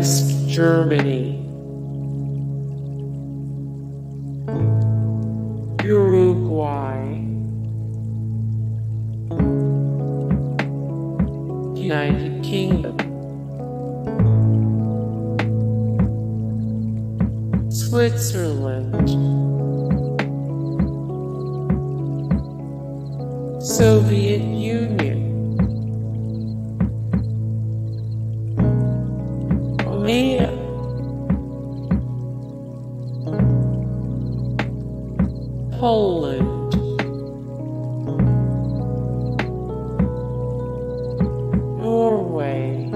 West Germany, Uruguay, United Kingdom, Switzerland, Soviet Union, Romania, Poland, Norway,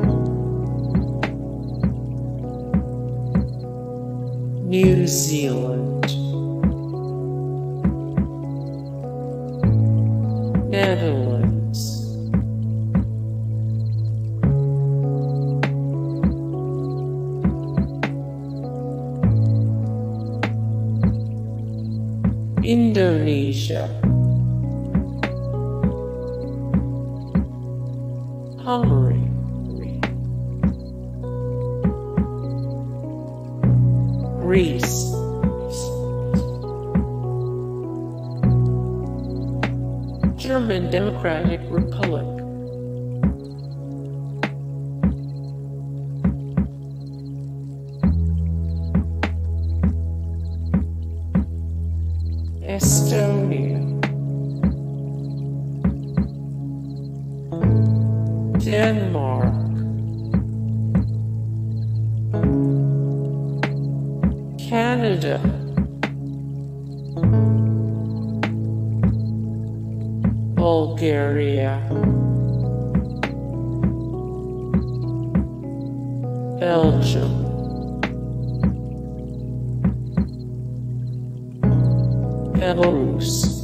New Zealand, Netherlands, Indonesia, Hungary, Greece, German Democratic Republic, Denmark, Canada, Bulgaria, Belgium, Belarus,